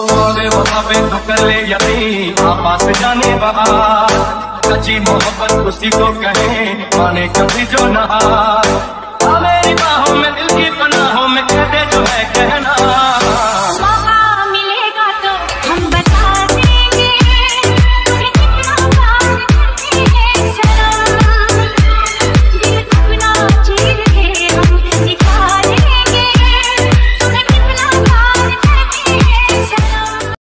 बोले तो कर ले यकीन जाने बहार सच्ची मोहब्बत उसी को कहे, माने कभी जो नहा।